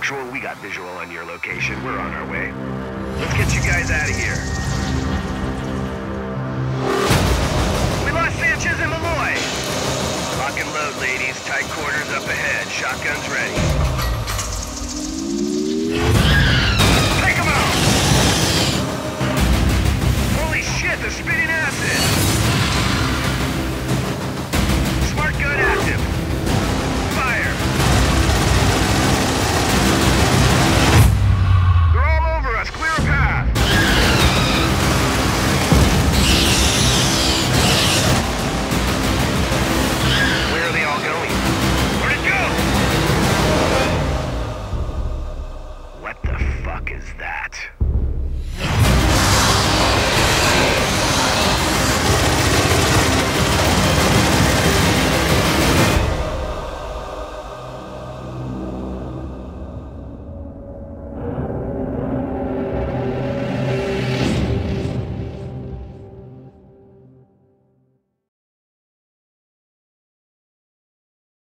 Actual, we got visual on your location. We're on our way. Let's get you guys out of here. We lost Sanchez and Malloy. Lock and load, ladies. Tight quarters up ahead. Shotguns ready.